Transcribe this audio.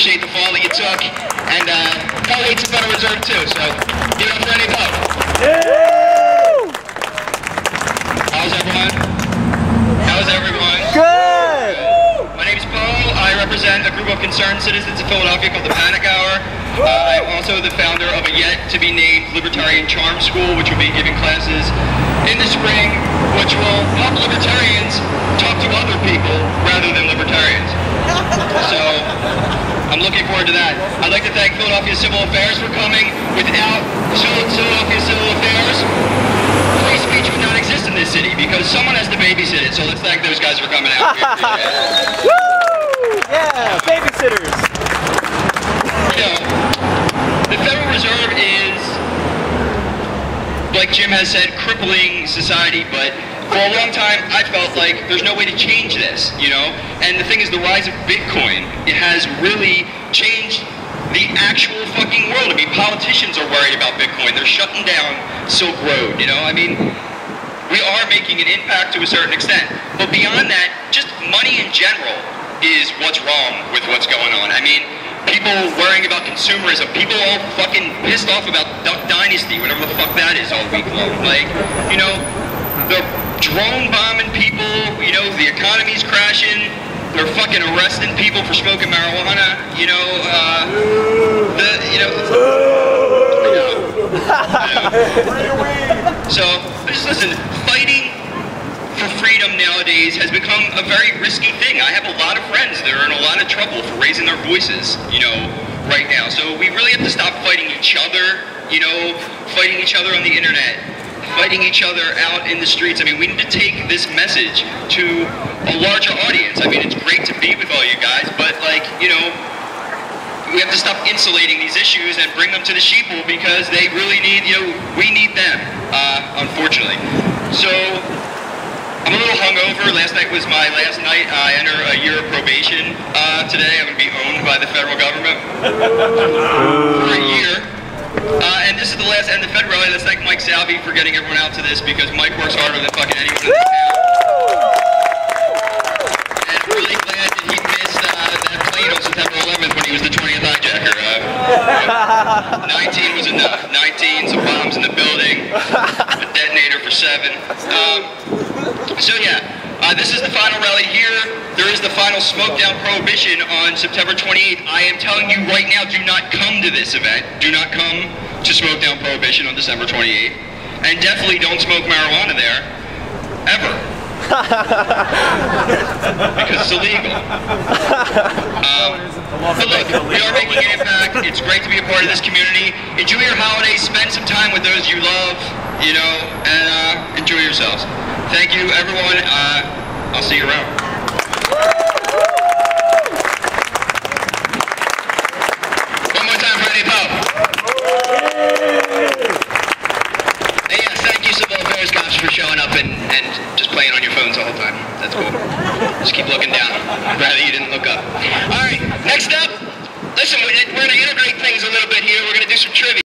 appreciate the fall that you took. And uh, Hell hates the Federal Reserve too, so give it up for Andy Pope. How's everyone? How's everyone? Good! My name is Paul. I represent a group of concerned citizens of Philadelphia called the Panic Hour. Uh, I'm also the founder of a yet-to-be-named Libertarian Charm School, which will be giving classes in the spring, which will help libertarians talk to other people rather than libertarians. So, I'm looking forward to that. I'd like to thank Philadelphia Civil Affairs for coming. Without Philadelphia Civil Affairs, free speech would not exist in this city because someone has to babysit it. So let's thank those guys for coming out. Woo! Yeah, babysitters. You know, the Federal Reserve is, like Jim has said, crippling society, but for a long time I felt like there's no way to change this, you know? And the thing is, the rise of Bitcoin, it has really changed the actual fucking world. I mean, politicians are worried about Bitcoin. They're shutting down Silk Road, you know? I mean, we are making an impact to a certain extent. But beyond that, just money in general is what's wrong with what's going on. I mean, people worrying about consumerism, people all fucking pissed off about Duck Dynasty, whatever the fuck that is all week long. Like, you know, the drone bombing people, you know, the economy's crashing, they're fucking arresting people for smoking marijuana, you know, uh, the, you know, so, just listen, fighting for freedom nowadays has become a very risky thing. I have a lot of friends that are in a lot of trouble for raising their voices, you know, right now. So we really have to stop fighting each other, you know, fighting each other on the internet, fighting each other out in the streets. I mean, we need to take this message to a larger audience. I mean, it's great to be with all you guys, but like, you know, we have to stop insulating these issues and bring them to the sheeple because they really need, you know, we need them, uh, unfortunately. So, I'm a little hungover. Last night was my last night. I enter a year of probation uh, today. I'm going to be owned by the federal government for a year. Uh, and this is the last end of Fed rally. Let's thank Mike Salvi for getting everyone out to this because Mike works harder than fucking anyone in this town. And I'm really glad that he missed uh, that plane on September 11th when he was the 20th hijacker. Uh, 19 was enough. 19, some bombs in the building, a detonator for seven. Um, so yeah, uh, this is the final rally here. There is the final smoke down prohibition on September 28th. I am telling you right now, do not come to this event. Do not come to smoke down prohibition on December 28th. And definitely don't smoke marijuana there, ever. because it's illegal. Um, but look, we are making an impact. It's great to be a part of this community. Enjoy your holidays. Spend some time with those you love, you know, and uh, enjoy yourselves. Thank you, everyone. Uh, I'll see you around. One more time thank you, cops, for showing up and, and just playing on your phones all the whole time. That's cool. Just keep looking down.